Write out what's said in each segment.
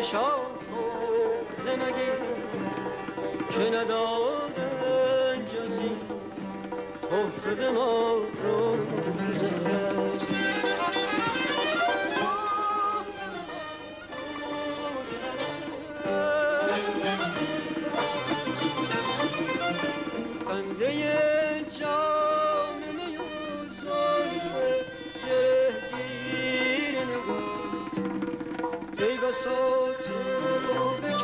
به شاه مگه که نداده جزی حفظ ما رو خنده soul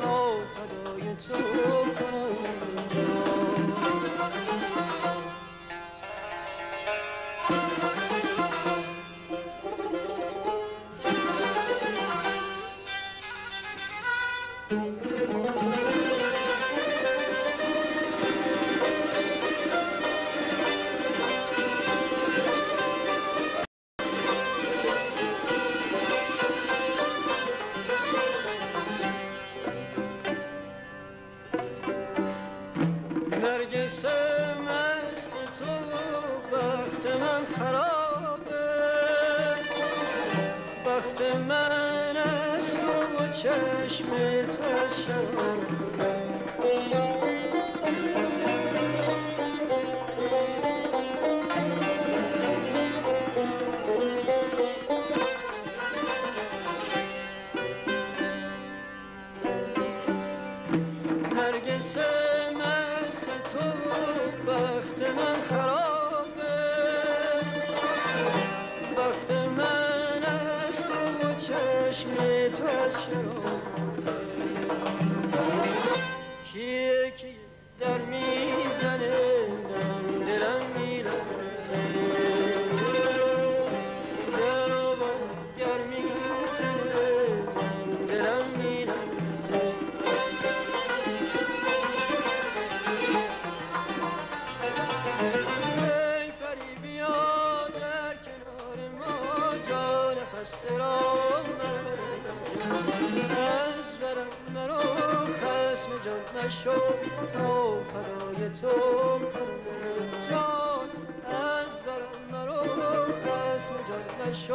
تو فدای تو. من است و چشم تو از چشم تو از کیه؟ که در می‌زنه خسته را از جان نشو تا تو جان از برم مرا جان نشو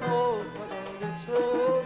تا فدای تو